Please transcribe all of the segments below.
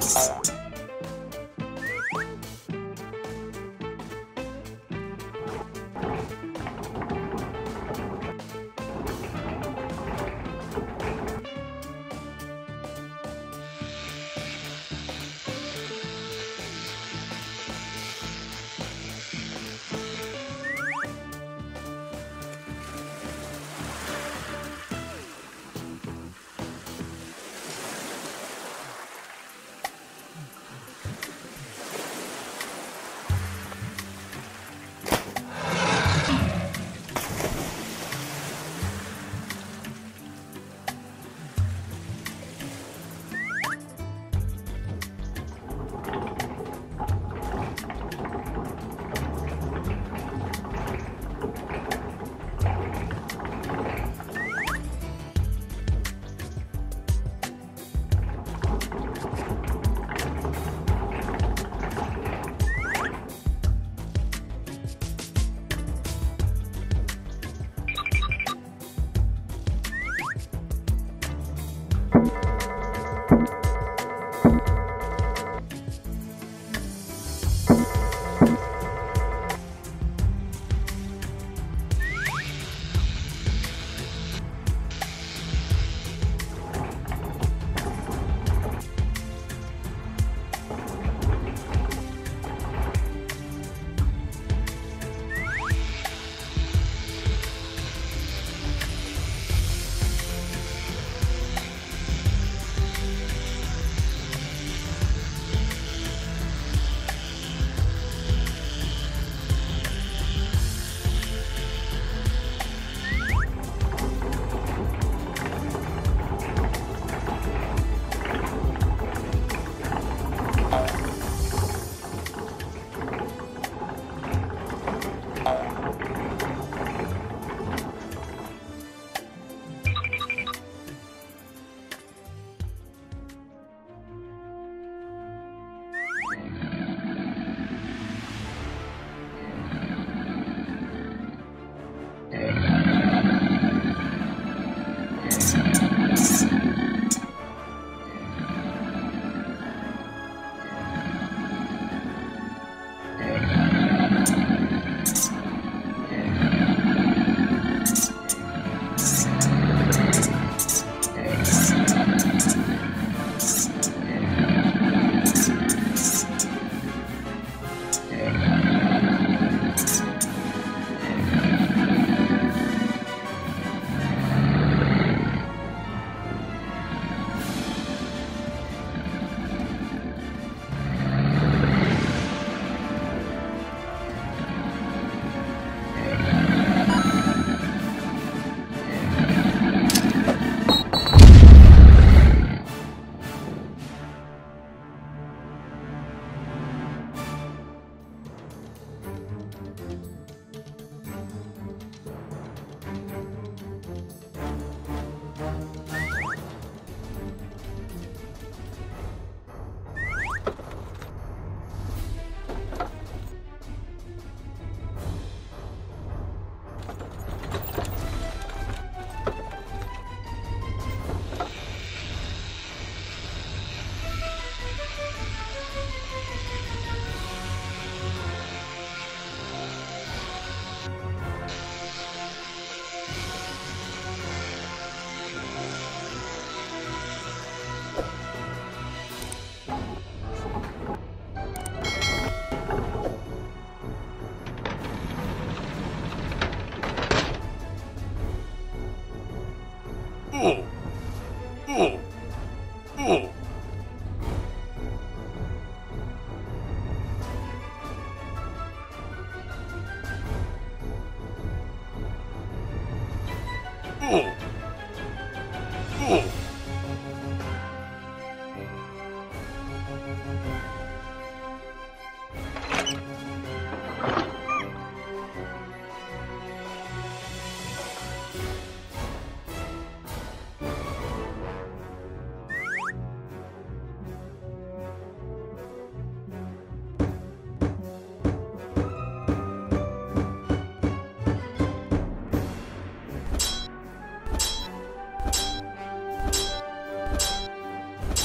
Yes.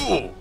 fool!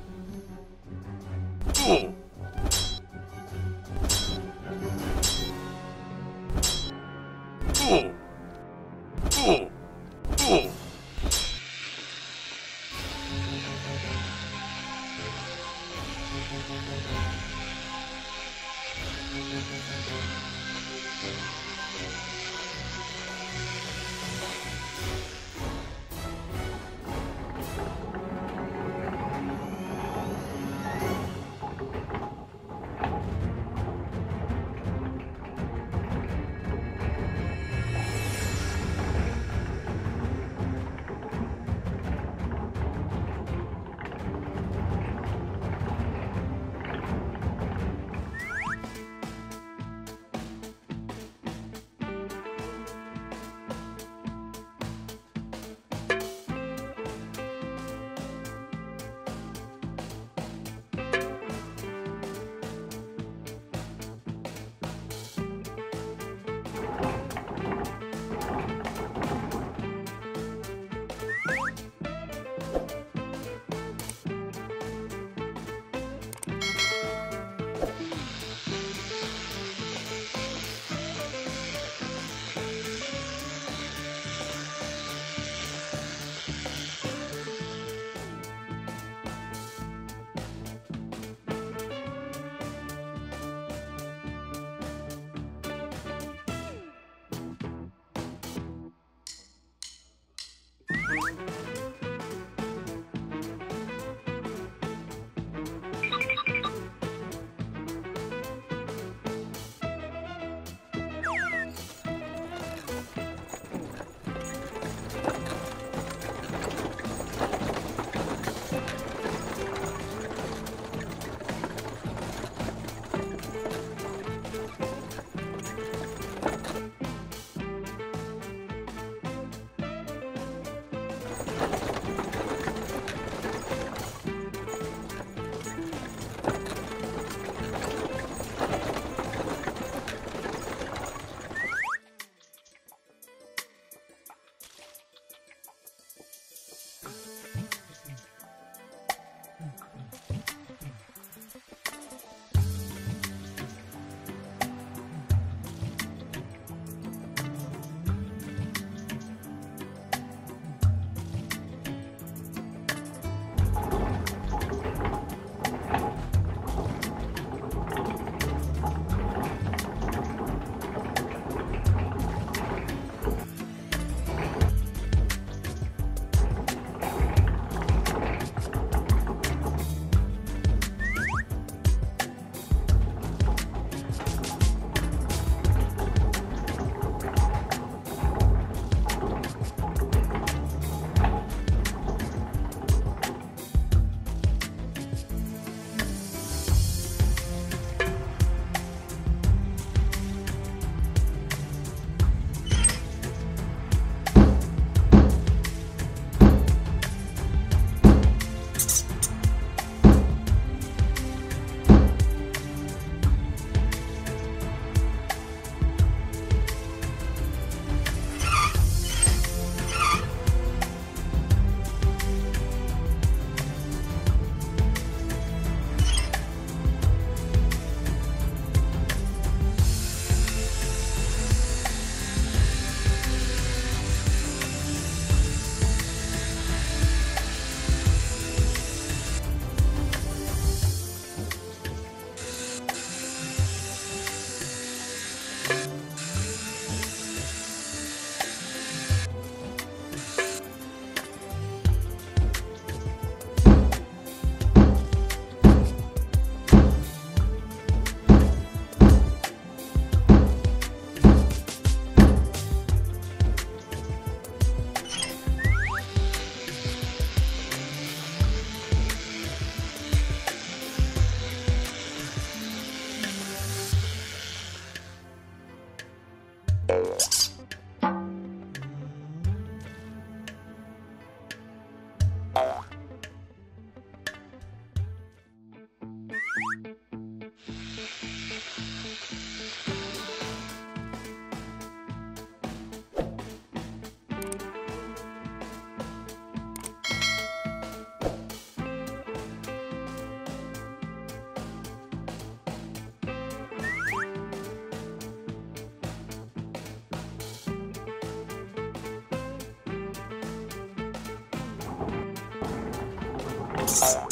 You